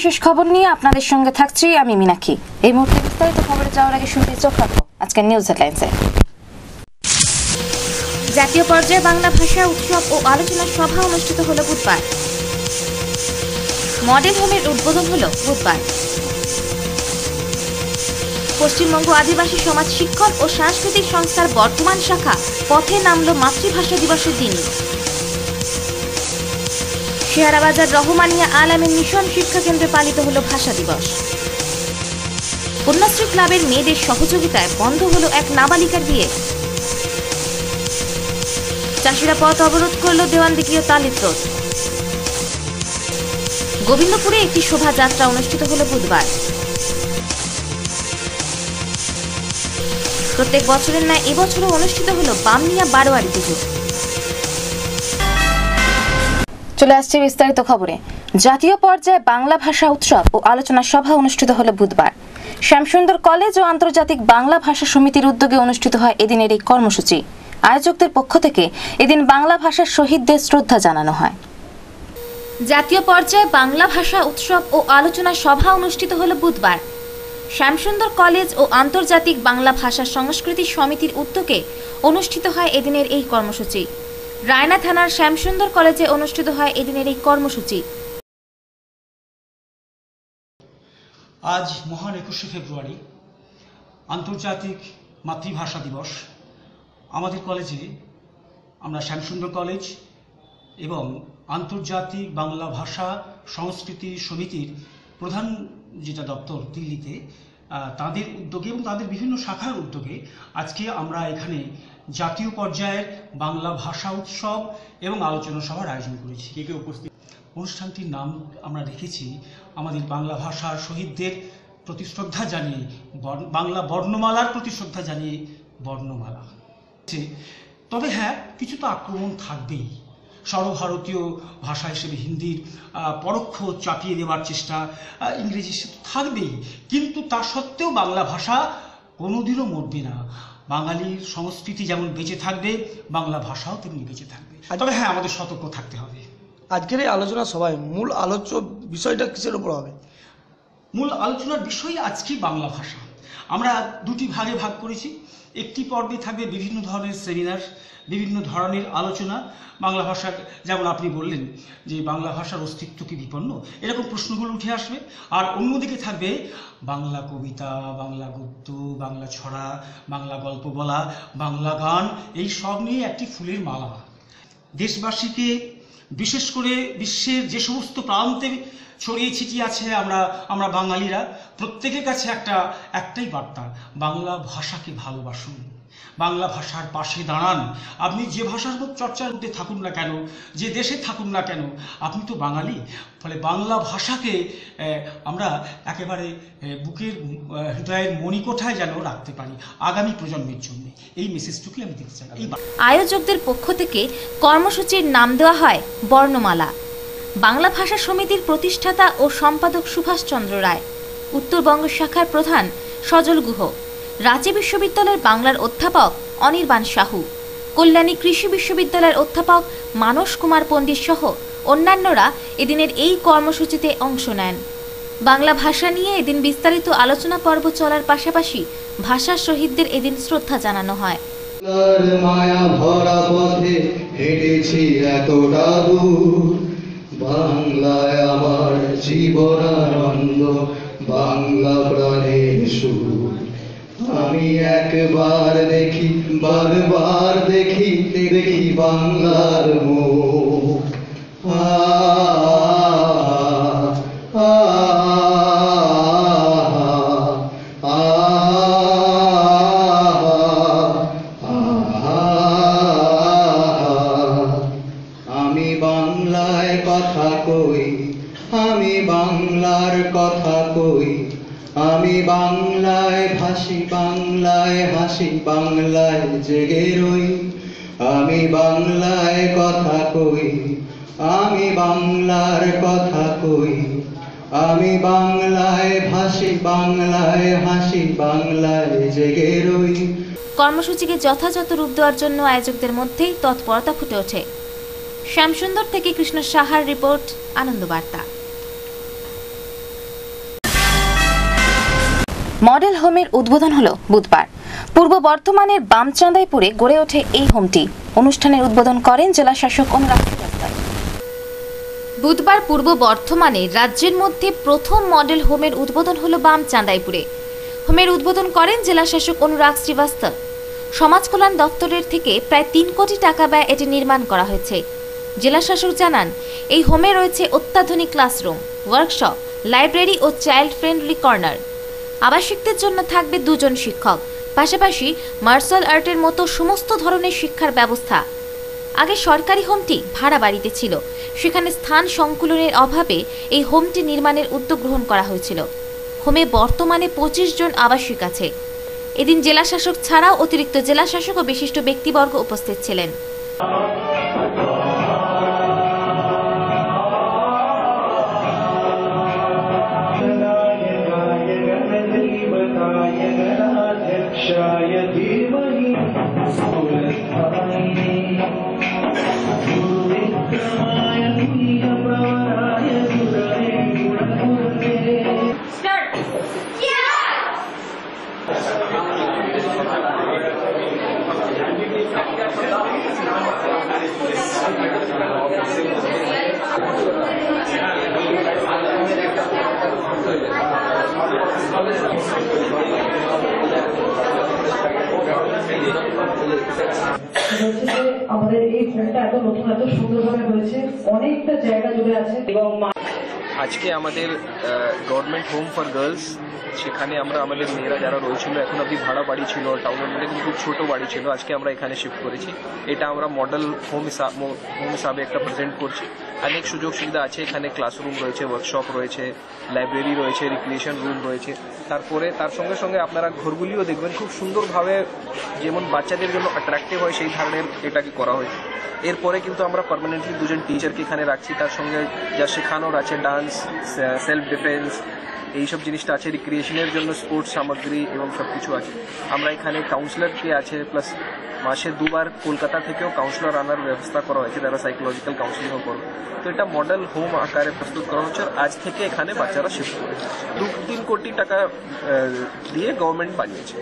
বিশেষ খবর নিয়ে আপনাদের সঙ্গে থাকছি আমি মিনাক্ষী। এই মুহূর্তে বিস্তারিত খবরে যাওয়ার আগে শুনতে চোখ রাখব আজকের নিউজ হেডলাইন্সে জাতীয় পর্যায়ে বাংলা ভাষা উৎসব ও আলোচনা সভা অনুষ্ঠিত হলো বুধবার। মডেল হোমের উদ্বোধন হলো বুধবার। পশ্চিমবঙ্গ আদিবাসী সমাজ শিক্ষক ও সাংস্কৃতিক সংস্থার বর্তমান শাখা পথে নামল মাতৃভাষা দিবসের দিন। শেয়ারাবাজার রহমানিয়া আলামের মিশন শিক্ষা কেন্দ্রে পালিত হল ভাষা দিবস। কন্যাশ্রী ক্লাবের মেয়েদের সহযোগিতায় বন্ধ হলো এক নাবালিকার বিয়ে। চাষিরা পথ অবরোধ করল দেওয়ানদিঘি ও তালিত গোবিন্দপুরে একটি শোভাযাত্রা অনুষ্ঠিত হল বুধবার। প্রত্যেক বছরের ন্যায় এবছরও অনুষ্ঠিত হলো বামনিয়া বারোয়ারি পুজো। চলে আসছে বিস্তারিত খবরে। জাতীয় পর্যায়ে বাংলা ভাষা উৎসব ও আলোচনা সভা অনুষ্ঠিত হলো বুধবার। শ্যামসুন্দর কলেজ ও আন্তর্জাতিক বাংলা ভাষা সমিতির উদ্যোগে অনুষ্ঠিত হয় এদিনের এই কর্মসূচি। আয়োজকদের পক্ষ থেকে এদিন বাংলা ভাষার শহীদদের শ্রদ্ধা জানানো হয়। জাতীয় পর্যায়ে বাংলা ভাষা উৎসব ও আলোচনা সভা অনুষ্ঠিত হলো বুধবার। শ্যামসুন্দর কলেজ ও আন্তর্জাতিক বাংলা ভাষা সংস্কৃতি সমিতির উদ্যোগে অনুষ্ঠিত হয় এদিনের এই কর্মসূচি। রায়না থানার শ্যামসুন্দর কলেজে অনুষ্ঠিত হয় এদিনের এই কর্মসূচি। আজ মহান একুশে ফেব্রুয়ারি, আন্তর্জাতিক মাতৃভাষা দিবস। আমাদের কলেজে আমরা শ্যামসুন্দর কলেজ এবং আন্তর্জাতিক বাংলা ভাষা সংস্কৃতি সমিতির প্রধান যেটা দপ্তর দিল্লিতে তাদের উদ্যোগে এবং তাদের বিভিন্ন শাখার উদ্যোগে আজকে আমরা এখানে জাতীয় পর্যায়ের বাংলা ভাষা উৎসব এবং আলোচনা সভার আয়োজন করেছি। কে কে উপস্থিত? অনুষ্ঠানটির নাম আমরা রেখেছি আমাদের বাংলা ভাষার শহীদদের প্রতি শ্রদ্ধা জানিয়ে বাংলা বর্ণমালার প্রতি শ্রদ্ধা জানিয়ে বর্ণমালা। তবে হ্যাঁ কিছু তো আক্রমণ থাকবেই। সর্বভারতীয় ভাষা হিসেবে হিন্দির পরোক্ষ চাপিয়ে দেওয়ার চেষ্টা ইংরেজি থাকবেই। কিন্তু তা সত্ত্বেও বাংলা ভাষা কোনোদিনও মরবে না। বাঙালির সংস্কৃতি যেমন বেঁচে থাকবে বাংলা ভাষাও তেমনি বেঁচে থাকবে। তবে হ্যাঁ আমাদের সতর্ক থাকতে হবে। আজকের এই আলোচনা সবাই মূল আলোচ্য বিষয়টা কিসের উপর হবে? মূল আলোচনার বিষয় আজকে বাংলা ভাষা। আমরা দুটি ভাগে ভাগ করেছি। একটি পর্বে থাকবে বিভিন্ন ধরনের সেমিনার, বিভিন্ন ধরনের আলোচনা বাংলা ভাষার, যেমন আপনি বললেন যে বাংলা ভাষার অস্তিত্ব কি বিপন্ন, এরকম প্রশ্নগুলো উঠে আসবে। আর অন্যদিকে থাকবে বাংলা কবিতা, বাংলা গদ্য বাংলা ছড়া, বাংলা গল্প বলা, বাংলা গান, এই সব নিয়ে একটি ফুলের মালা। দেশবাসীকে বিশেষ করে বিশ্বের যে সমস্ত প্রান্তে ছড়িয়ে ছিটিয়ে আছে আমরা আমরা বাঙালিরা। প্রত্যেকের কাছে একটা, একটাই বার্তা, বাংলা ভাষাকে ভালোবাসুন। বাংলা ভাষার পাশে দাঁড়ান। আপনি যে ভাষার মধ্যে চর্চার মধ্যে থাকুন না কেন, যে দেশে থাকুন না কেন, আপনি তো বাঙালি। ফলে বাংলা ভাষাকে আমরা একেবারে বুকের হৃদয়ের মণিকোঠায় যেন রাখতে পারি আগামী প্রজন্মের জন্য। এই মেসেজটুকুই আমি দিতে চাই। আয়োজকদের পক্ষ থেকে কর্মসূচির নাম দেওয়া হয় বর্ণমালা। বাংলা ভাষা সমিতির প্রতিষ্ঠাতা ও সম্পাদক সুভাষচন্দ্র রায়, উত্তরবঙ্গ শাখার প্রধান সজল গুহ, রাঁচি বিশ্ববিদ্যালয়ের বাংলার অধ্যাপক অনির্বাণ সাহু, কল্যাণী কৃষি বিশ্ববিদ্যালয়ের অধ্যাপক মানস কুমার পণ্ডিত সহ অন্যান্যরা এদিনের এই কর্মসূচিতে অংশ নেন। বাংলা ভাষা নিয়ে এদিন বিস্তারিত আলোচনা পর্ব চলার পাশাপাশি ভাষা শহীদদের এদিন শ্রদ্ধা জানানো হয়। মায়া ভরা পথে হেঁটেছি এতটা দূর। বাংলায় আমার জীবনানন্দ বাংলা প্রাণের সুর। আমি একবার দেখি, বারবার দেখি দেখি বাংলার মুখ। আ আমি বাংলায় ভাসি, বাংলায় হাসি, বাংলায় জেগে রই। আমি বাংলায় কথা কই, আমি বাংলার কথা কই। আমি বাংলায় ভাসি, বাংলায় হাসি, বাংলায় জেগে রই। কর্মসূচিকে যথাযথ রূপ দেওয়ার জন্য আয়োজকদের মধ্যেই তৎপরতা ফুটে ওঠে। শ্যামসুন্দর থেকে কৃষ্ণ সাহার রিপোর্ট আনন্দ মডেল হোমের উদ্বোধন হলো বুধবার। পূর্ব বর্ধমানের বামচাঁদাইপুরে গড়ে ওঠে এই হোমটি। অনুষ্ঠানের উদ্বোধন করেন জেলা শাসক অনুরাগ বুধবার পূর্ব বর্ধমানে রাজ্যের মধ্যে প্রথম মডেল হোমের উদ্বোধন হলো বাম চাঁদাইপুরে হোমের উদ্বোধন করেন জেলা শাসক অনুরাগ শ্রীবাস্তব। সমাজ কল্যাণ দপ্তরের থেকে প্রায় তিন কোটি টাকা ব্যয় এটি নির্মাণ করা হয়েছে। জেলা শাসক জানান, এই হোমে রয়েছে অত্যাধুনিক ক্লাসরুম, ওয়ার্কশপ, লাইব্রেরি ও চাইল্ড ফ্রেন্ডলি কর্নার। আবাসিকদের জন্য থাকবে দুজন শিক্ষক, পাশাপাশি মার্শাল আর্টের মতো সমস্ত ধরনের শিক্ষার ব্যবস্থা। আগে সরকারি হোমটি ভাড়া বাড়িতে ছিল, সেখানে স্থান সংকুলনের অভাবে এই হোমটি নির্মাণের উদ্যোগ গ্রহণ করা হয়েছিল। হোমে বর্তমানে পঁচিশ জন আবাসিক আছে। এদিন জেলা শাসক ছাড়াও অতিরিক্ত জেলা শাসক ও বিশিষ্ট ব্যক্তিবর্গ উপস্থিত ছিলেন। আমাদের এই ফোনটা এত নতুন এত সুন্দরভাবে হয়েছে অনেকটা জায়গা জুড়ে আছে। এবং আজকে আমাদের গভর্নমেন্ট হোম ফর গার্লস সেখানে আমরা আমাদের মেয়েরা যারা রয়েছিল, এখন অব্দি ভাড়া বাড়ি ছিল টাউনের মধ্যে কিন্তু খুব ছোটো বাড়ি ছিল, আজকে আমরা এখানে শিফট করেছি। এটা আমরা মডেল হোম হিসাব হোম হিসাবে একটা প্রেজেন্ট করছি। অনেক সুযোগ সুবিধা আছে, এখানে ক্লাসরুম রয়েছে ওয়ার্কশপ রয়েছে লাইব্রেরি রয়েছে রিক্রিয়েশন রুম রয়েছে। তারপরে, তার সঙ্গে সঙ্গে আপনারা ঘরগুলিও দেখবেন, খুব সুন্দরভাবে যেমন বাচ্চাদের জন্য অ্যাট্রাক্টিভ হয়, সেই ধরনের এটাকে করা হয়েছে। এরপরে কিন্তু আমরা পার্মানেন্টলি দুজন টিচারকে এখানে রাখছি, তার সঙ্গে যা শেখানোর আছে ডান্স সেলফ ডিফেন্স এইসব জিনিসটা আছে রিক্রিয়েশনের জন্য স্পোর্টস সামগ্রী এবং সব কিছু আছে। আমরা এখানে কাউন্সিলারকে আছে প্লাস মাসে দুবার কলকাতা থেকেও কাউন্সিলর আনার ব্যবস্থা করা হয়েছে তারা সাইকোলজিক্যাল কাউন্সিলিংও করবে তো এটা মডেল হোম আকারে প্রস্তুত করা হচ্ছে আজ থেকে এখানে বাচ্চারা শিফট করে। দু তিন কোটি টাকা দিয়ে গভর্নমেন্ট বানিয়েছে।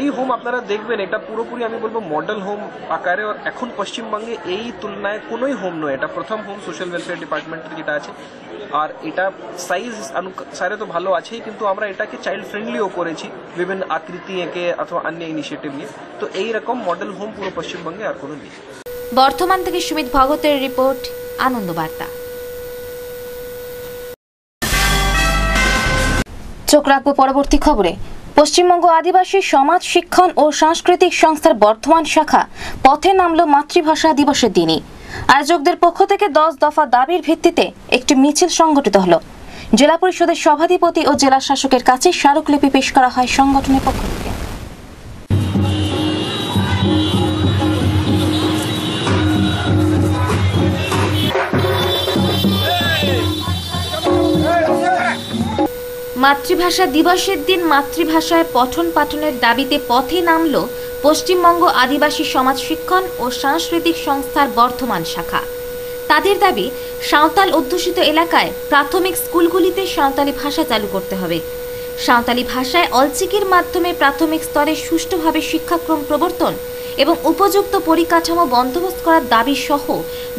এই হোম আপনারা দেখবেন, এটা পুরোপুরি আমি বলব মডেল হোম আকারে এখন পশ্চিমবঙ্গে এই তুলনায় কোনোই হোম নয়। এটা প্রথম হোম সোশ্যাল ওয়েলফেয়ার ডিপার্টমেন্টের যেটা আছে। আর এটা সাইজ অনুসারে তো ভালো আছেই, কিন্তু আমরা এটাকে চাইল্ড ফ্রেন্ডলিও করেছি। বিভিন্ন আকৃতি এঁকে অথবা অন্য ইনিশিয়েটিভ নিয়ে। তো এই রকম মডেল হোম পুরো পশ্চিমবঙ্গে আর কোনো নেই। বর্ধমান থেকে সুমিত ভগতের রিপোর্ট আনন্দ বার্তা চোখ রাখব পরবর্তী খবরে। পশ্চিমবঙ্গ আদিবাসী সমাজ শিক্ষণ ও সাংস্কৃতিক সংস্থার বর্ধমান শাখা পথে নামল মাতৃভাষা দিবসের দিনই। আয়োজকদের পক্ষ থেকে দশ দফা দাবির ভিত্তিতে একটি মিছিল সংগঠিত হলো। জেলা পরিষদের সভাধিপতি ও জেলা শাসকের কাছে স্মারকলিপি পেশ করা হয় সংগঠনের পক্ষ থেকে। মাতৃভাষা দিবসের দিন মাতৃভাষায় পঠন পাঠনের দাবিতে পথে নামল পশ্চিমবঙ্গ আদিবাসী সমাজ শিক্ষণ ও সাংস্কৃতিক সংস্থার বর্ধমান শাখা। তাদের দাবি, সাঁওতাল অধ্যুষিত এলাকায় প্রাথমিক স্কুলগুলিতে সাঁওতালি ভাষা চালু করতে হবে। সাঁওতালি ভাষায় অলচিকির মাধ্যমে প্রাথমিক স্তরে সুষ্ঠুভাবে শিক্ষাক্রম প্রবর্তন এবং উপযুক্ত পরিকাঠামো বন্দোবস্ত করার দাবি সহ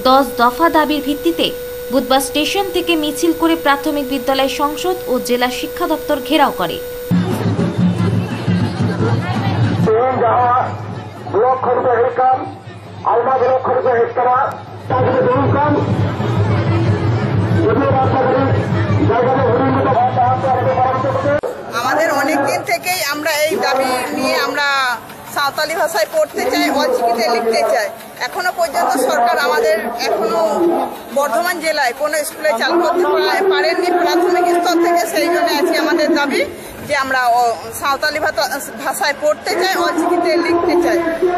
দশ দফা দাবির ভিত্তিতে বুধবার স্টেশন থেকে মিছিল করে প্রাথমিক বিদ্যালয় সংসদ ও জেলা শিক্ষা দপ্তর ঘেরাও করে। আমাদের পরামর্শ করতে আমাদের অনেক দিন থেকেই আমরা এই দাবি নিয়ে আমরা সাঁওতালি ভাষায় পড়তে চাই অচিকিতে লিখতে চাই এখনও পর্যন্ত সরকার আমাদের এখনও বর্ধমান জেলায় কোনো স্কুলে চালু করতে পারে- পারেননি। প্রাথমিক স্তর থেকে সেই জন্য আজকে আমাদের দাবি যে আমরা সাঁওতালি ভাষা- ভাষায় পড়তে চাই অচিকিতে লিখতে চাই।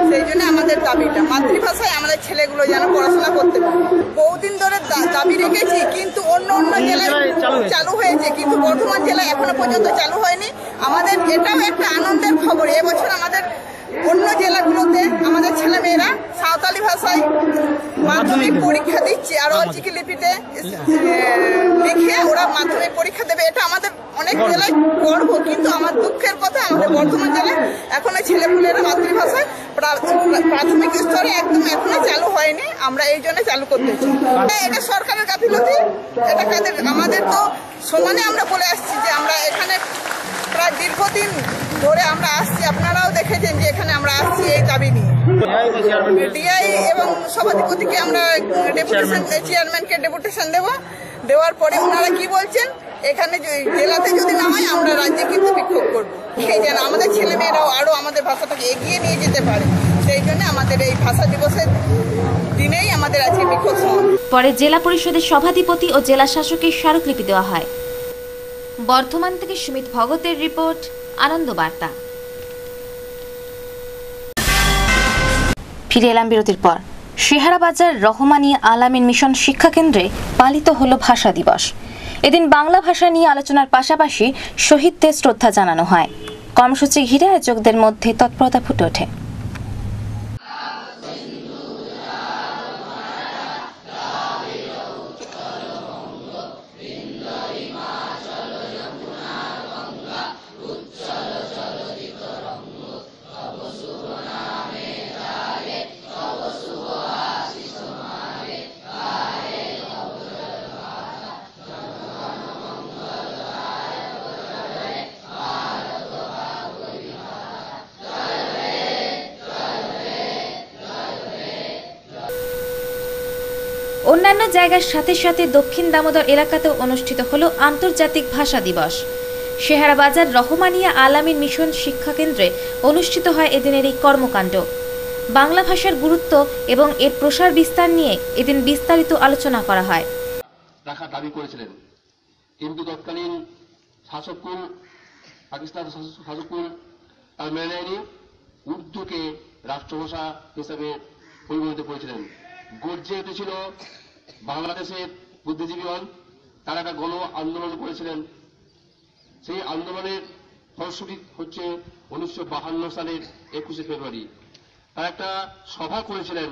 সেই জন্য আমাদের দাবিটা। মাতৃভাষায় আমাদের ছেলেগুলো যেন পড়াশোনা করতে পারে। বহুদিন ধরে দাবি রেখেছি কিন্তু অন্য অন্য জেলায় চালু হয়েছে কিন্তু বর্ধমান জেলায় এখনও পর্যন্ত চালু হয়নি। আমাদের এটাও একটা আনন্দের খবর। এবছর আমাদের অন্য জেলাগুলোতে আমাদের ছেলেমেয়েরা সাঁওতালি ভাষায় মাধ্যমিক পরীক্ষা দিচ্ছে আর অলচিকি লিপিতে লিখে ওরা মাধ্যমিক পরীক্ষা দেবে। এটা আমাদের অনেক জেলায় গর্ব, কিন্তু আমার দুঃখের কথা, আমাদের বর্ধমান জেলায় এখনও ছেলেপুলেরা মাতৃভাষায় প্রাথমিক স্তরে একদম এখনও চালু হয়নি। আমরা এই জন্য চালু করতে চাই। এটা সরকারের গাফিলতি, এটা আমাদের তো সমানে আমরা বলে আসছি যে আমরা এখানে প্রায় দীর্ঘদিন ধরে আমরা আসছি। আপনারাও দেখেছেন যে এখানে আমরা আসছি এই দাবি নিয়ে। ডিআই এবং সভাধিপতিকে আমরা চেয়ারম্যানকে ডেপুটেশন দেব। দেওয়ার পরে ওনারা কি বলছেন? এখানে জেলাতে যদি না হয়, আমরা রাজ্যে কিন্তু বিক্ষোভ করব। সেই যেন আমাদের ছেলেমেয়েরাও আরও আমাদের ভাষাটাকে এগিয়ে নিয়ে যেতে পারে। সেই জন্য আমাদের এই ভাষা দিবসের দিনেই আমাদের আজকে বিক্ষোভ পরে জেলা পরিষদের সভাধিপতি ও জেলা শাসকের স্মারকলিপি দেওয়া হয়। বর্ধমান থেকে সুমিত ভগতের রিপোর্ট আনন্দ বার্তা ফিরে এলাম বিরতির পর। শেহারাবাজার রহমানী আলামিন মিশন শিক্ষা কেন্দ্রে পালিত হল ভাষা দিবস। এদিন বাংলা ভাষা নিয়ে আলোচনার পাশাপাশি শহীদদের শ্রদ্ধা জানানো হয়। কর্মসূচি ঘিরে আয়োজকদের মধ্যে তৎপরতা ফুটে ওঠে। অন্যান্য জায়গার সাথে সাথে দক্ষিণ দামোদর এলাকাতেও অনুষ্ঠিত হল আন্তর্জাতিক ভাষা দিবস। শেহারাবাজার রহমানিয়া আলামিন মিশন শিক্ষা কেন্দ্রে অনুষ্ঠিত হয় এদিনের এই কর্মকাণ্ড। বাংলা ভাষার গুরুত্ব এবং এর প্রসার বিস্তার নিয়ে এদিন বিস্তারিত আলোচনা করা হয়। রাখার দাবি করেছিলেন। কিন্তু তৎকালীন শাসককুল, পাকিস্তান শাসক- শাসককুল তার মেনে নেয়নি। উর্দুকে রাষ্ট্রভাষা হিসেবে পরিগণিত করেছিলেন। গর্জে উঠেছিল বাংলাদেশের বুদ্ধিজীবীগণ তারা একটা গণ আন্দোলন করেছিলেন। সেই আন্দোলনের ফলশ্রুতি হচ্ছে উনিশশো বাহান্ন সালের একুশে ফেব্রুয়ারি। তারা একটা সভা করেছিলেন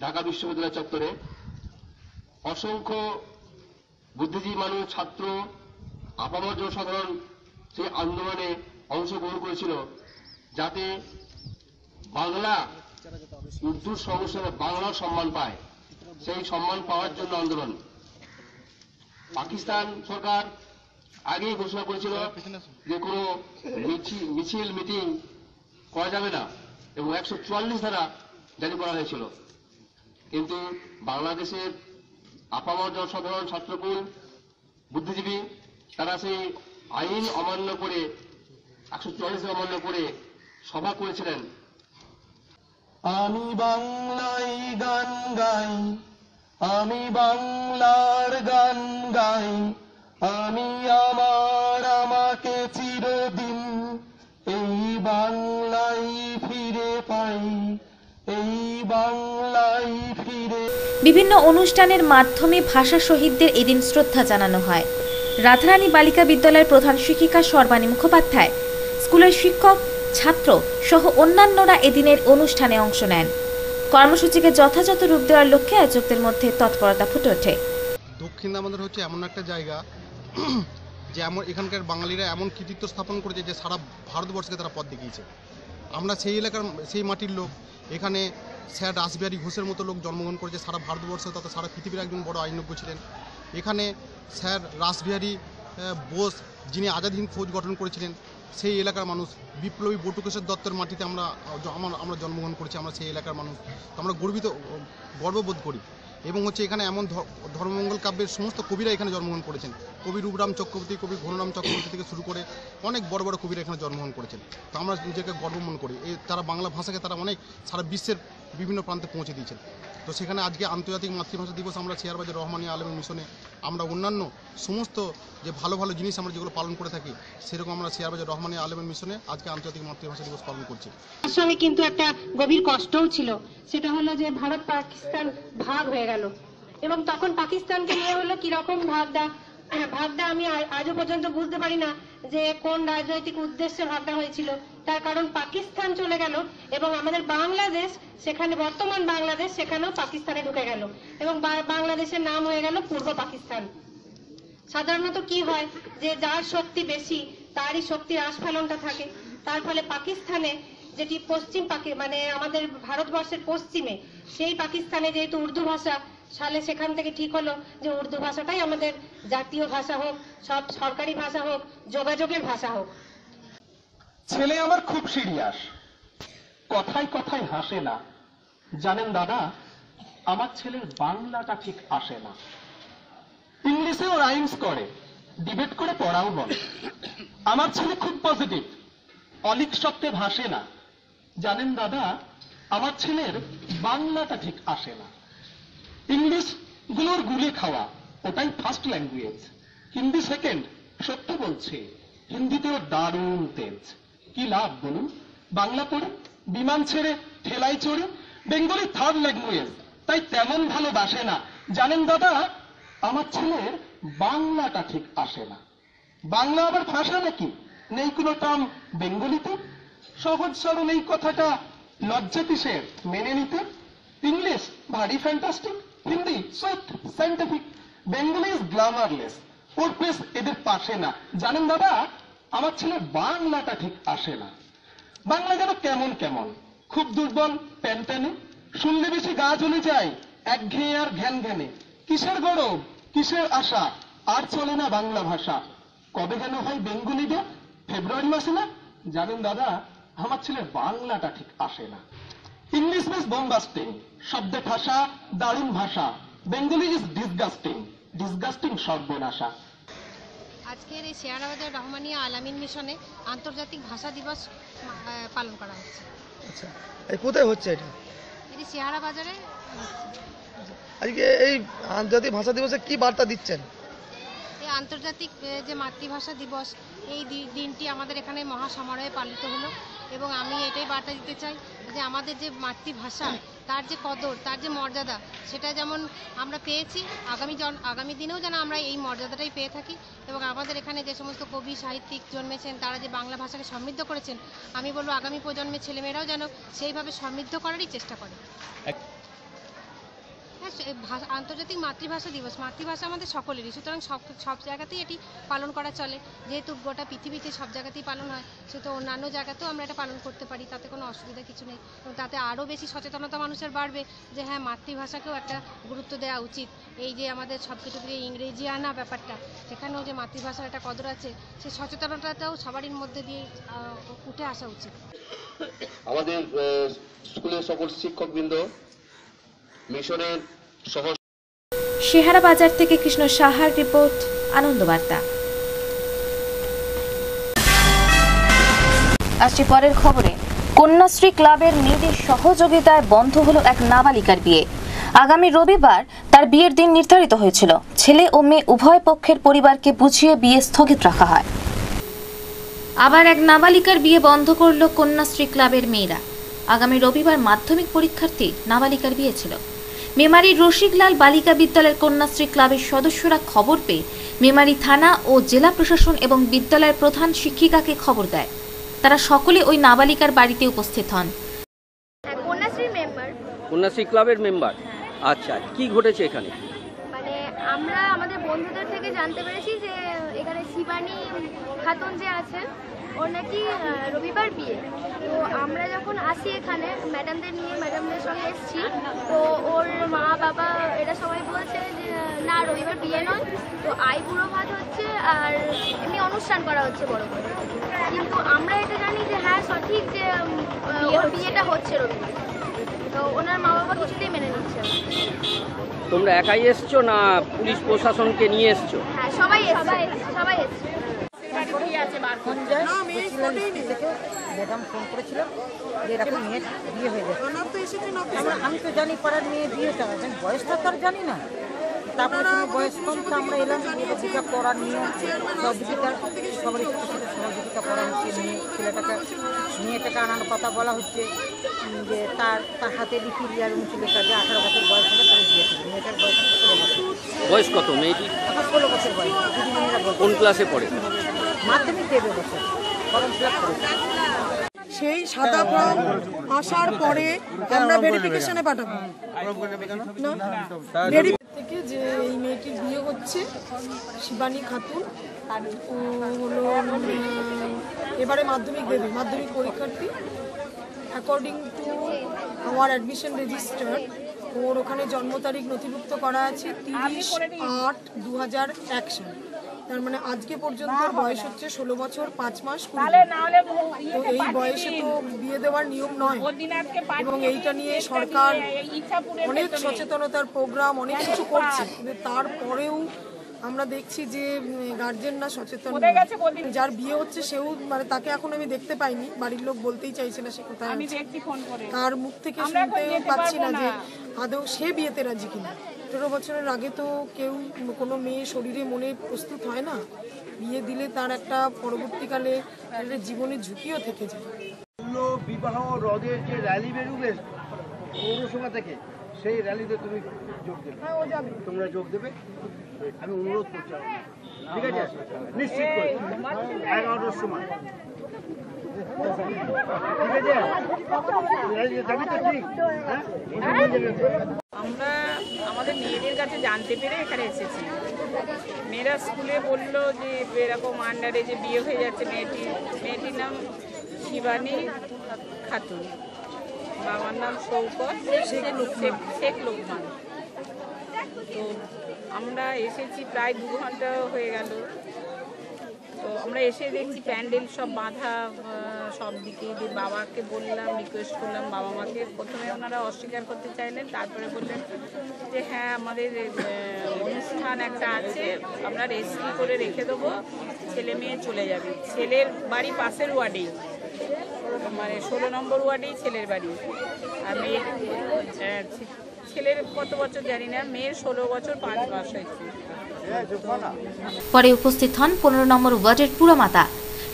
ঢাকা বিশ্ববিদ্যালয় চত্বরে। অসংখ্য বুদ্ধিজীবী মানুষ, ছাত্র, আপামর জনসাধারণ সেই আন্দোলনে অংশগ্রহণ করেছিল যাতে বাংলা উর্দুর সঙ্গে বাংলার সম্মান পায়। সেই সম্মান পাওয়ার জন্য আন্দোলন। পাকিস্তান সরকার আগেই ঘোষণা করেছিল যে কোনো মিছিল, মিটিং করা যাবে না এবং একশো চুয়াল্লিশ ধারা জারি করা হয়েছিল। কিন্তু বাংলাদেশের আপামর জনসাধারণ ছাত্রকুল, বুদ্ধিজীবী, তারা সেই আইন অমান্য করে, একশো চুয়াল্লিশ অমান্য করে সভা করেছিলেন। আমি বাংলায় গান গাই। আমি বাংলার গান গাই, আমি আমার আমাকে চিরদিন এই বাংলায় ফিরে পাই, এই বাংলায় ফিরে বিভিন্ন অনুষ্ঠানের মাধ্যমে ভাষা শহীদদের এদিন শ্রদ্ধা জানানো হয়। রাধারানী বালিকা বিদ্যালয়ের প্রধান শিক্ষিকা সর্বাণী মুখোপাধ্যায়, স্কুলের শিক্ষক, ছাত্র সহ অন্যান্যরা এদিনের অনুষ্ঠানে অংশ নেন। কর্মসূচিকে যথাযথ রূপ দেওয়ার লক্ষ্যে আয়োজকদের মধ্যে তৎপরতা ফুটে ওঠে। দক্ষিণ আমাদের হচ্ছে এমন একটা জায়গা, যে এমন এখানকার বাঙালিরা এমন কৃতিত্ব স্থাপন করেছে যে সারা ভারতবর্ষকে তারা পথ দেখিয়েছে। আমরা সেই এলাকার সেই মাটির লোক, এখানে স্যার রাসবিহারী ঘোষের মতো লোক জন্মগ্রহণ করেছে, সারা ভারতবর্ষ তথা সারা পৃথিবীর একজন বড় আইনজ্ঞ ছিলেন। এখানে স্যার রাসবিহারী বোস, যিনি আজাদ হিন্দ ফৌজ গঠন করেছিলেন সেই এলাকার মানুষ, বিপ্লবী বটুকেশ্বর দত্তের মাটিতে আমরা আমরা আমরা জন্মগ্রহণ করেছি, আমরা সেই এলাকার মানুষ। আমরা গর্বিত, গর্ববোধ করি। এবং হচ্ছে এখানে এমন ধর্মমঙ্গল কাব্যের সমস্ত কবিরা এখানে জন্মগ্রহণ করেছেন। কবি রূপরাম চক্রবর্তী, কবি ঘনরাম চক্রবর্তী থেকে শুরু করে অনেক বড় বড় কবিরা এখানে জন্মগ্রহণ করেছেন। তো আমরা নিজেকে গর্ব মনে করি। তারা বাংলা ভাষাকে তারা অনেক সারা বিশ্বের বিভিন্ন প্রান্তে পৌঁছে দিয়েছেন। তো সেখানে আজকে আন্তর্জাতিক মাতৃভাষা দিবস আমরা শেয়ারবাজার রহমানী আলমের মিশনে, আমরা অন্যান্য সমস্ত যে ভালো ভালো জিনিস আমরা যেগুলো পালন করে থাকি, সেরকম আমরা শেয়ারবাজার রহমানী আলমের মিশনে আজকে আন্তর্জাতিক মাতৃভাষা দিবস পালন করছি। সঙ্গে কিন্তু একটা গভীর কষ্টও ছিল, সেটা হলো যে ভারত পাকিস্তান ভাগ হয়ে গেল। এবং তখন পাকিস্তানকে নিয়ে হলো কীরকম ভাগটা ভাগটা আমি আজও পর্যন্ত বুঝতে পারি না যে কোন রাজনৈতিক উদ্দেশ্যে ভাগটা হয়েছিল, তার কারণ পাকিস্তান চলে গেল এবং আমাদের বাংলাদেশ সেখানে, বর্তমান বাংলাদেশ সেখানেও পাকিস্তানে ঢুকে গেল এবং বাংলাদেশের নাম হয়ে গেল পূর্ব পাকিস্তান। সাধারণত কি হয় যে যার শক্তি বেশি, তারই শক্তির আস্ফালনটা থাকে। তার ফলে পাকিস্তানে যেটি পশ্চিম পাকি মানে আমাদের ভারতবর্ষের পশ্চিমে, সেই পাকিস্তানে যেহেতু উর্দু ভাষা সালে সেখান থেকে ঠিক হলো যে উর্দু ভাষাটাই আমাদের জাতীয় ভাষা হোক, সব সরকারি ভাষা হোক, যোগাযোগের ভাষা হোক। ছেলে আমার খুব সিরিয়াস। কথায় কথায় হাসে না। জানেন দাদা, আমার ছেলের বাংলাটা ঠিক আসে না। ইংলিশেও রাইমস করে ডিবেট করে পড়াও বলে। আমার ছেলে খুব পজিটিভ অলিক সত্ত্বে ভাসে না। জানেন দাদা, আমার ছেলের বাংলাটা ঠিক আসে না। ইংলিশগুলোর গুলি খাওয়া, ওটাই ফার্স্ট ল্যাঙ্গুয়েজ হিন্দি সেকেন্ড সত্য বলছে। হিন্দিতেও দারুণ তেজ। কি লাভ বলুন? বাংলা পড়ে, বিমান ছেড়ে, ঠেলাই চড়ে, বেঙ্গলি থার্ড ল্যাঙ্গুয়েজ তাই তেমন ভালোবাসে না। জানেন দাদা, আমার ছেলের বাংলাটা ঠিক আসে না। বাংলা আবার ভাষা নাকি? নেই কোনো টার্ম বেঙ্গলিতে? সহজ সরল এই কথাটা লজ্জা কিসের মেনে নিতে? ইংলিশ ভারী fantastic Hindi sweet scientific Bengali is glamourless or place এদের পাশে না। জানেন দাদা, আমার ছেলে বাংলাটা ঠিক আসে না। বাংলা যেন কেমন কেমন, খুব দুর্বল প্যানপ্যানে শুনলে বেশি গা জ্বলে যায়, একঘেয়ে আর ঘ্যান ঘ্যানে। কিসের গৌরব, কিসের আশা, আর চলে না বাংলা ভাষা। কবে যেন হয় বেঙ্গলিদের, ফেব্রুয়ারি মাসে না? জানেন দাদা, আমার ছেলের বাংলাটা ঠিক আসে না। ইংলিশ মিস বোম্বাস্টিং শব্দে ভাষা দারুণ ভাষা। বেঙ্গলি ইজ ডিসগাস্টিং ডিসগাস্টিং সর্বনাশা। আজকের এই শেয়ারাবাজার রহমানিয়া আলামিন মিশনে আন্তর্জাতিক ভাষা দিবস পালন করা হচ্ছে। আচ্ছা এই কোথায় হচ্ছে এটা? এটি শেয়ারা বাজারে আজকে এই আন্তর্জাতিক ভাষা দিবসে কি বার্তা দিচ্ছেন? এই আন্তর্জাতিক যে মাতৃভাষা দিবস এই দি- দিনটি আমাদের এখানে মহা সমারোহে পালিত হলো এবং আমি এটাই বার্তা দিতে চাই যে আমাদের যে মাতৃভাষা, তার যে কদর, তার যে মর্যাদা, সেটা যেমন আমরা পেয়েছি, আগামী জন, আগামী দিনেও যেন আমরা এই মর্যাদাটাই পেয়ে থাকি এবং আমাদের এখানে যে সমস্ত কবি, সাহিত্যিক জন্মেছেন, তারা যে বাংলা ভাষাকে সমৃদ্ধ করেছেন, আমি বলব আগামী প্রজন্মের ছেলেমেয়েরাও যেন সেইভাবে সমৃদ্ধ করারই চেষ্টা করে। হ্যাঁ আন্তর্জাতিক মাতৃভাষা দিবস, মাতৃভাষা আমাদের সকলেরই। সুতরাং সব সব জায়গাতেই এটি পালন করা চলে। যেহেতু গোটা পৃথিবীতে সব জায়গাতেই পালন হয়, সেহেতু অন্যান্য জায়গাতেও আমরা এটা পালন করতে পারি, তাতে কোনো অসুবিধা কিছু নেই। এবং তাতে আরও বেশি সচেতনতা মানুষের বাড়বে যে হ্যাঁ মাতৃভাষাকেও একটা গুরুত্ব দেওয়া উচিত। এই যে আমাদের সব কিছু থেকে ইংরেজি আনা ব্যাপারটা, সেখানেও যে মাতৃভাষার একটা কদর আছে, সে সচেতনতাটাও সবারই মধ্যে দিয়ে উঠে আসা উচিত। আমাদের স্কুলের সকল শিক্ষকবৃন্দ মিশনের সহ সিহারা বাজার থেকে কৃষ্ণ সাহার রিপোর্ট, আনন্দবার্তা। আসছি পরের খবরে। কন্যাশ্রী ক্লাবের মেয়েদের সহযোগিতায় বন্ধ হলো এক নাবালিকার বিয়ে। আগামী রবিবার তার বিয়ের দিন নির্ধারিত হয়েছিল। ছেলে ও মেয়ে উভয় পক্ষের পরিবারকে বুঝিয়ে বিয়ে স্থগিত রাখা হয়। আবার এক নাবালিকার বিয়ে বন্ধ করল কন্যাশ্রী ক্লাবের মেয়েরা। আগামী রবিবার মাধ্যমিক পরীক্ষার্থী নাবালিকার বিয়ে ছিল। মেমারির রসিকলাল বালিকা বিদ্যালয়ের কন্যাশ্রী ক্লাবের সদস্যরা খবর পেয়ে মেমারি থানা ও জেলা প্রশাসন এবং বিদ্যালয়ের প্রধান শিক্ষিকাকে খবর দেয়। তারা সকলে ওই নাবালিকার বাড়িতে উপস্থিত হন। কন্যাশ্রী মেম্বার। কন্যাশ্রী ক্লাবের মেম্বার? আচ্ছা। কি ঘটেছে এখানে? মানে আমরা আমাদের বন্ধুদের থেকে জানতে পেরেছি যে এখানে শিবানী খাতুন যে আছেন ওর নাকি রবিবার বিয়ে। তো আমরা যখন আসি এখানে ম্যাডামদের নিয়ে ম্যাডামদের সঙ্গে এসেছি তো ওর মা বাবা এটা সবাই বলছে যে না রবিবার বিয়ে নয়। তো আইবুড়ো ভাত হচ্ছে আর এমনি অনুষ্ঠান করা হচ্ছে বড় করে। কিন্তু আমরা এটা জানি যে হ্যাঁ সঠিক যে ওর বিয়েটা হচ্ছে রবিবার। তো ওনার মা বাবা কিছুতেই মেনে নিচ্ছে তোমরা একাই এসছো না পুলিশ প্রশাসনকে নিয়ে এসছো? হ্যাঁ সবাই এসছে সবাই এসছে। ম্যাডাম ফোন করেছিল যে এরকম মেয়ের বিয়ে হয়ে গেছে। আমরা আমি তো জানি পাড়ার মেয়ে বিয়েটা এখন বয়সটা তো আর জানি না। তারপরে শুনে বয়স কম তো আমরা এলাম যেটা করার নিয়ম সহযোগিতা সবারই সাথে সহযোগিতা করা হচ্ছে নিয়ে ছেলেটাকে মেয়েটাকে আনানোর কথা বলা হচ্ছে যে তার তার হাতে লিখি রিয়াল মুখে লেখা যে আঠারো বছর বয়স হলে তাহলে বিয়ে করবে। মেয়েটার বয়স ষোলো বছর। বয়স কত? মেয়েটি ষোলো বছর বয়স। কোন ক্লাসে পড়ে? সেই সাদা ফর্ম আসার পরে আমরা ভেরিফিকেশনে পাঠাবো। থেকে যে এই মেয়েটির বিয়ে হচ্ছে, শিবানী খাতুন ও হলো এবারে মাধ্যমিক দেবে, মাধ্যমিক পরীক্ষার্থী। অ্যাকর্ডিং টু আমার অ্যাডমিশন রেজিস্টার ওর ওখানে জন্ম তারিখ নথিভুক্ত করা আছে তিরিশ আট দু হাজার এক সাল। তার মানে আজকে পর্যন্ত বয়স হচ্ছে ষোলো বছর পাঁচ মাস তো এই বয়সে তো বিয়ে দেওয়ার নিয়ম নয়। এবং এইটা নিয়ে সরকার অনেক সচেতনতার প্রোগ্রাম অনেক কিছু করছে। কিন্তু তারপরেও আমরা দেখছি যে গার্জেনরা সচেতন। যার বিয়ে হচ্ছে সেও মানে তাকে এখন আমি দেখতে পাইনি। বাড়ির লোক বলতেই চাইছে না সে কোথায় তার মুখ থেকে শুনতে পাচ্ছি না যে আদৌ সে বিয়েতে রাজি কিনা। আঠেরো বছরের আগে তো কেউ কোনো মেয়ে শরীরে মনে প্রস্তুত হয় না। বিয়ে দিলে তার একটা পরবর্তীকালে একটা জীবনের ঝুঁকিও থেকে যায়। বিবাহ হ্রদের যে র্যালি বেরোবে পৌরসভা থেকে সেই র্যালিতে তুমি যোগ দেবে। হ্যাঁ ও যাবে। তোমরা যোগ দেবে। আমি অনুরোধ করছি। ঠিক আছে? নিশ্চিত এগারোটার সময়। আমরা আমাদের মেয়েদের কাছে জানতে পেরে এখানে এসেছি। মেয়েরা স্কুলে বলল যে এরকম আন্ডারে যে বিয়ে হয়ে যাচ্ছে মেয়েটির মেয়েটির নাম শিবানী খাতুন। বাবার নাম শৌকত শেখ লোকমান। তো আমরা এসেছি প্রায় দু ঘণ্টা হয়ে গেল। তো আমরা এসে দেখছি প্যান্ডেল সব বাঁধা সব দিকে। যে বাবাকে বললাম রিকোয়েস্ট করলাম বাবা মাকে। প্রথমে ওনারা অস্বীকার করতে চাইলেন তারপরে বললেন যে হ্যাঁ আমাদের অনুষ্ঠান একটা আছে আমরা রেজিস্ট্রি করে রেখে দেবো ছেলে মেয়ে চলে যাবে। ছেলের বাড়ি পাশের ওয়ার্ডেই। মানে ষোলো নম্বর ওয়ার্ডেই ছেলের বাড়ি। আর মেয়ের আহ, ছেলের কত বছর জানি না মেয়ের ষোলো বছর পাঁচ মাস হয়েছে। পরে উপস্থিত হন পনেরো নম্বর ওয়ার্ডের পুরমাতা,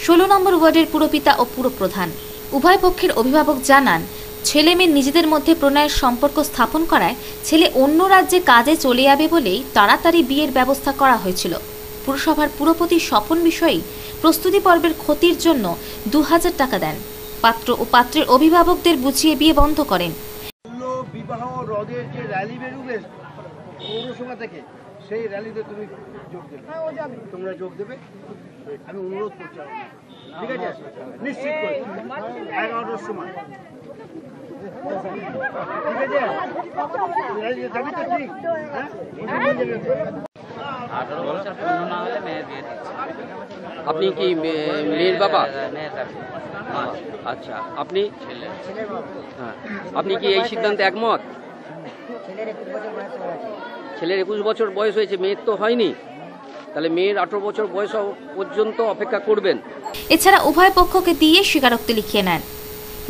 ষোলো নম্বর ওয়ার্ডের পুরপিতা ও পুরপ্রধান। উভয় পক্ষের অভিভাবক জানান, ছেলে মেয়ে নিজেদের মধ্যে প্রণয়ের সম্পর্ক স্থাপন করায় ছেলে অন্য রাজ্যে কাজে চলে যাবে বলেই তাড়াতাড়ি বিয়ের ব্যবস্থা করা হয়েছিল। পুরসভার পুরপতি স্বপন বিষয়ী প্রস্তুতি পর্বের ক্ষতির জন্য দু হাজার টাকা দেন। পাত্র ও পাত্রের অভিভাবকদের বুঝিয়ে বিয়ে বন্ধ করেন। বিবাহ হ্রদের যে র্যালি পৌরসভা থেকে সেই র্যালিতে তুমি যোগ দেবে। হ্যাঁ ও যাবে। তোমরা যোগ দেবে। আমি অনুরোধ করছি ঠিক আছে? নিশ্চিত করে এগারোটার সময়। ঠিক আছে? র্যালি যাবি তো ঠিক। হ্যাঁ? আপনি কি মেয়ের বাবা? আচ্ছা আপনি? হ্যাঁ। আপনি কি এই সিদ্ধান্তে একমত? ছেলের একুশ বছর বয়স হয়েছে মেয়ের তো হয়নি। তাহলে মেয়ের আঠারো বছর বয়স পর্যন্ত অপেক্ষা করবেন। এছাড়া উভয় পক্ষকে দিয়ে স্বীকারোক্তি লিখিয়ে নেন।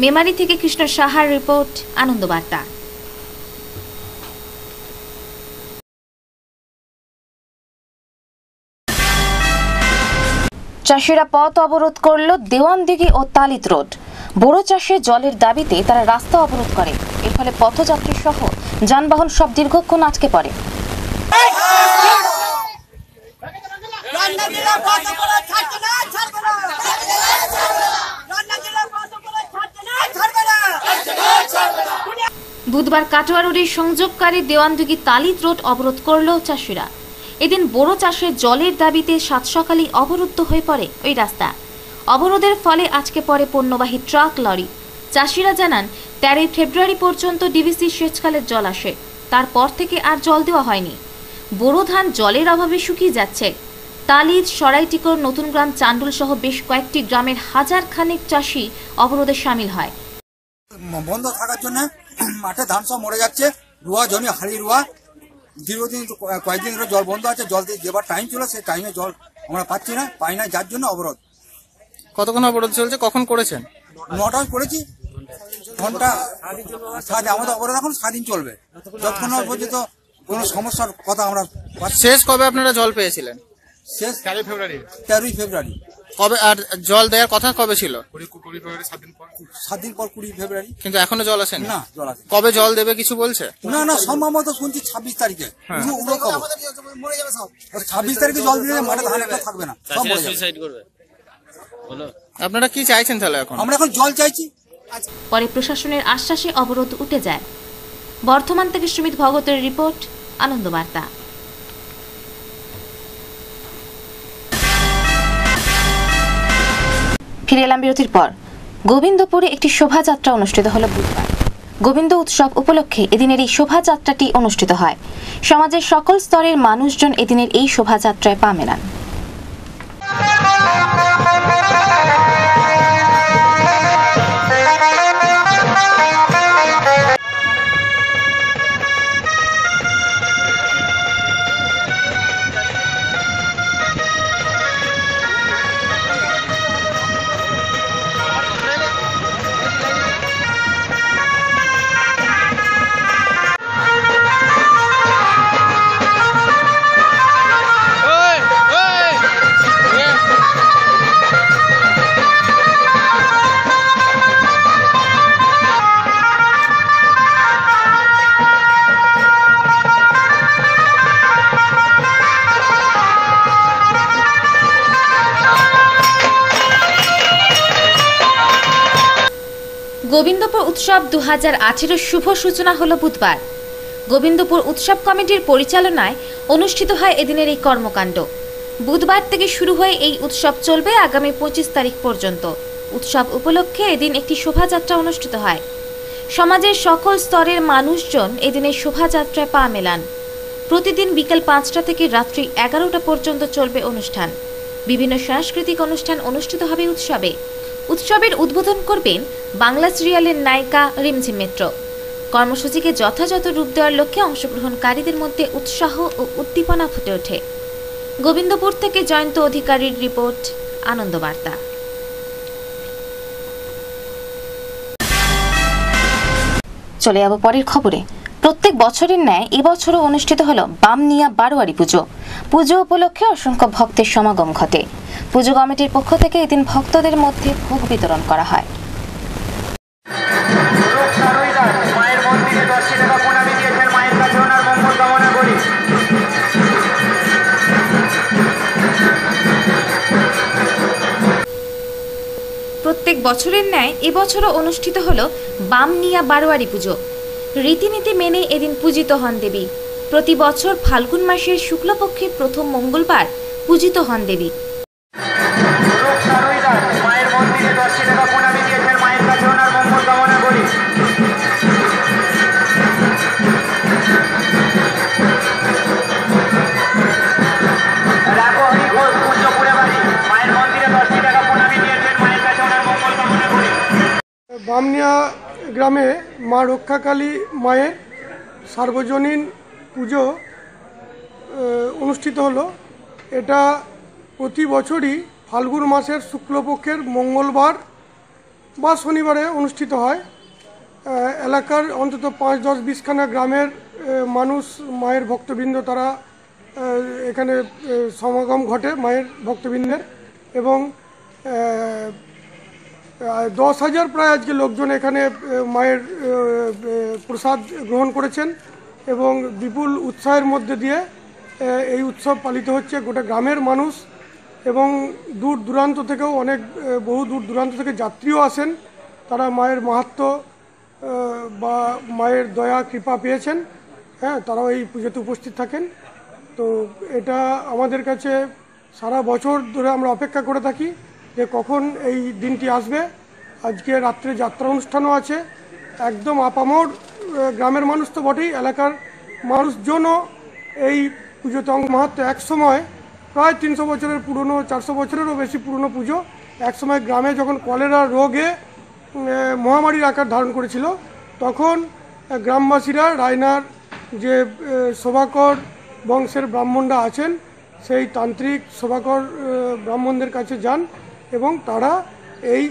মেমারি থেকে কৃষ্ণ সাহার রিপোর্ট আনন্দবার্তা। চাষিরা পথ অবরোধ করল দেওয়ানদিঘি ও তালিত রোড। বড় চাষে জলের দাবিতে তারা রাস্তা অবরোধ করে। এর ফলে পথযাত্রী সহ যানবাহন সব দীর্ঘক্ষণ আটকে পড়ে। বুধবার কাটোয়া রোডের সংযোগকারী দেওয়ানদিঘি তালিত রোড অবরোধ করল চাষিরা। এদিন বড় চাষের জলের দাবিতে সাত সকালেই অবরুদ্ধ হয়ে পড়ে ওই রাস্তা। অবরোধের ফলে আজকে পরে পণ্যবাহী ট্রাক লরি। চাষিরা জানান, তেরোই ফেব্রুয়ারি পর্যন্ত ডিভিসি সেচকালের জল আসে। তারপর থেকে আর জল দেওয়া হয়নি। বোরো ধান জলের অভাবে শুকিয়ে যাচ্ছে। তালিদ সরাইটিকর, নতুন গ্রাম চান্ডুল সহ বেশ কয়েকটি গ্রামের হাজার খানেক চাষি অবরোধে সামিল হয়। বন্ধ থাকার জন্য মাঠে ধান সব মরে যাচ্ছে রুয়া জমি হালি রুয়া। দীর্ঘদিন কয়েকদিন ধরে জল বন্ধ আছে জল দিয়ে যেবার টাইম ছিল সেই টাইমে জল আমরা পাচ্ছি না পাই না যার জন্য অবরোধ। কতক্ষণ অবরোধ চলছে? কখন করেছেন? নটায় করেছি। ঘণ্টা সারাদিন আমাদের অবরোধ এখন সারাদিন চলবে। যতক্ষণ পর্যন্ত কোনো সমস্যার কথা আমরা শেষ কবে আপনারা জল পেয়েছিলেন? শেষ তেরোই ফেব্রুয়ারি। তেরোই ফেব্রুয়ারি। কবে আর জল দেওয়ার কথা কবে ছিল? সাত দিন পর। কুড়ি ফেব্রুয়ারি। কিন্তু এখনও জল আসেনি? না জল আসে কবে জল দেবে কিছু বলছে? না না সম্ভবত শুনছি ছাব্বিশ তারিখে। হ্যাঁ। খবর। ছাব্বিশ তারিখে জল দিলে মাঠে ধান একটা থাকবে না সব মরে যাবে। আপনারা কি চাইছেন তাহলে এখন? আমরা এখন জল চাইছি। পরে প্রশাসনের আশ্বাসে অবরোধ উঠে যায়। বর্ধমান থেকে সুমিত ভগতের রিপোর্ট আনন্দবার্তা। ফিরে এলাম বিরতির পর। গোবিন্দপুরে একটি শোভাযাত্রা অনুষ্ঠিত হলো বুধবার। গোবিন্দ উৎসব উপলক্ষে এদিনের এই শোভাযাত্রাটি অনুষ্ঠিত হয়। সমাজের সকল স্তরের মানুষজন এদিনের এই শোভাযাত্রায় পা মেলান। হাজার শুভ সূচনা হলো বুধবার। গোবিন্দপুর উৎসব কমিটির পরিচালনায় অনুষ্ঠিত হয় এদিনের এই কর্মকাণ্ড। বুধবার থেকে শুরু হয়ে এই উৎসব চলবে আগামী পঁচিশ তারিখ পর্যন্ত। উৎসব উপলক্ষে এদিন একটি শোভাযাত্রা অনুষ্ঠিত হয়। সমাজের সকল স্তরের মানুষজন এদিনের শোভাযাত্রায় পা মেলান। প্রতিদিন বিকেল পাঁচটা থেকে রাত্রি এগারোটা পর্যন্ত চলবে অনুষ্ঠান। বিভিন্ন সাংস্কৃতিক অনুষ্ঠান অনুষ্ঠিত হবে উৎসবে। উৎসবের উদ্বোধন করবেন বাংলা সিরিয়ালের নায়িকা রিমঝিম মিত্র। কর্মসূচিকে যথাযথ রূপ দেওয়ার লক্ষ্যে অংশগ্রহণকারীদের মধ্যে উৎসাহ ও উদ্দীপনা ফুটে ওঠে। গোবিন্দপুর থেকে জয়ন্ত অধিকারীর রিপোর্ট, আনন্দবার্তা। চলে যাব পরের খবরে। প্রত্যেক বছরের ন্যায় এবছরও অনুষ্ঠিত হলো বামনিয়া বারোয়ারি পুজো। পুজো উপলক্ষে অসংখ্য ভক্তের সমাগম ঘটে। পুজো কমিটির পক্ষ থেকে এদিন ভক্তদের মধ্যে ভোগ বিতরণ করা হয়। প্রত্যেক বছরের ন্যায় এবছরও অনুষ্ঠিত হলো বামনিয়া বারোয়ারি পুজো। রীতিনীতি মেনে এদিন পূজিত হন দেবী। প্রতি বছর ফাল্গুন মাসের শুক্লপক্ষের প্রথম মঙ্গলবার পূজিত হন দেবী। বামনিয়া গ্রামে মা রক্ষাকালী মায়ের সার্বজনীন পুজো অনুষ্ঠিত হলো। এটা প্রতি বছরই ফাল্গুন মাসের শুক্লপক্ষের মঙ্গলবার বা শনিবারে অনুষ্ঠিত হয়। এলাকার অন্তত পাঁচ দশ বিশখানা গ্রামের মানুষ মায়ের ভক্তবৃন্দ তারা এখানে সমাগম ঘটে মায়ের ভক্তবৃন্দের এবং দশ হাজার প্রায় আজকে লোকজন এখানে মায়ের প্রসাদ গ্রহণ করেছেন এবং বিপুল উৎসাহের মধ্যে দিয়ে এই উৎসব পালিত হচ্ছে। গোটা গ্রামের মানুষ এবং দূর দূরান্ত থেকেও অনেক বহু দূর দূরান্ত থেকে যাত্রীও আসেন। তারা মায়ের মাহাত্ম্য আহ, বা মায়ের দয়া কৃপা পেয়েছেন। হ্যাঁ তারাও এই পুজোতে উপস্থিত থাকেন। তো এটা আমাদের কাছে সারা বছর ধরে আমরা অপেক্ষা করে থাকি। যে কখন এই দিনটি আসবে, আজকে রাত্রে যাত্রা অনুষ্ঠানও আছে, একদম আপামর গ্রামের মানুষ তো বটেই, এলাকার মানুষজনও এই পুজোতে অঙ্গ মাহাত্ম এক সময় প্রায় তিনশো বছরের পুরনো, চারশো বছরেরও বেশি পুরনো পুজো। একসময় গ্রামে যখন কলেরা, রোগে মহামারীর আকার ধারণ করেছিল, তখন গ্রামবাসীরা রায়নার যে শোভাকর বংশের ব্রাহ্মণরা আছেন, সেই তান্ত্রিক শোভাকর ব্রাহ্মণদের কাছে যান। এবং তারা এই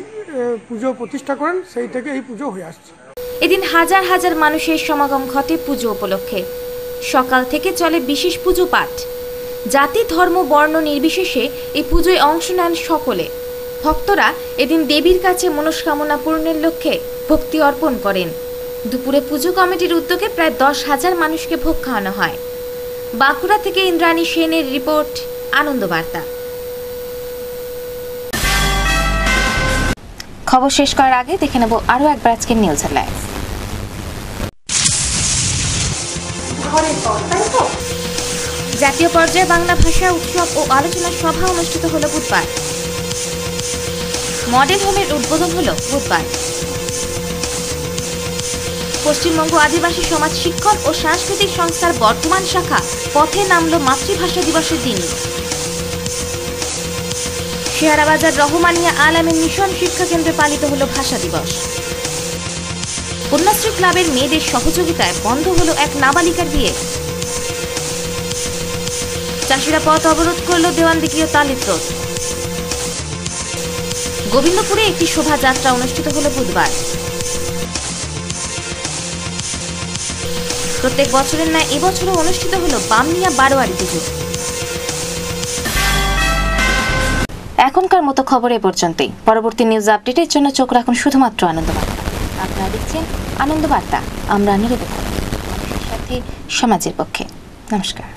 পুজো প্রতিষ্ঠা করেন সেই থেকে এই পুজো হয়ে আসছে। এদিন হাজার হাজার মানুষের সমাগম ঘটে পুজো উপলক্ষে। সকাল থেকে চলে বিশেষ পুজো পাঠ। জাতি, ধর্ম, বর্ণ নির্বিশেষে এই পুজোয় অংশ নেন সকলে। ভক্তরা এদিন দেবীর কাছে মনস্কামনা পূরণের লক্ষ্যে ভক্তি অর্পণ করেন। দুপুরে পুজো কমিটির উদ্যোগে প্রায় দশ হাজার মানুষকে ভোগ খাওয়ানো হয়। বাঁকুড়া থেকে ইন্দ্রাণী সেনের রিপোর্ট, আনন্দবার্তা। খবর শেষ করার আগে দেখে নেব আরও একবার আজকের নিউজ তো? জাতীয় পর্যায়ে বাংলা ভাষা উৎসব ও আলোচনা সভা অনুষ্ঠিত হল বুধবার। মডেল হোমের উদ্বোধন হল বুধবার। পশ্চিমবঙ্গ আদিবাসী সমাজ শিক্ষণ ও সাংস্কৃতিক সংস্থার বর্তমান শাখা পথে নামল মাতৃভাষা দিবসের দিন। শেয়ারাবাজার রহমানিয়া আলামিন মিশন শিক্ষা কেন্দ্রে পালিত হলো ভাষা দিবস। কন্যাশ্রী ক্লাবের মেয়েদের সহযোগিতায় বন্ধ হলো এক নাবালিকার বিয়ে। চাষিরা পথ অবরোধ করল দেওয়ানদিঘি ও তালিত রোড গোবিন্দপুরে একটি শোভাযাত্রা অনুষ্ঠিত হলো বুধবার। প্রত্যেক বছরের ন্যায় এবছরও অনুষ্ঠিত হলো বামনিয়া বারোয়ারি পুজো। এখনকার মতো খবর এ পর্যন্তই। পরবর্তী নিউজ আপডেটের জন্য চোখ রাখুন শুধুমাত্র আনন্দবার্তা। আপনারা দেখছেন আনন্দ বার্তা আমরা নিরপেক্ষ সাথে সমাজের পক্ষে। নমস্কার।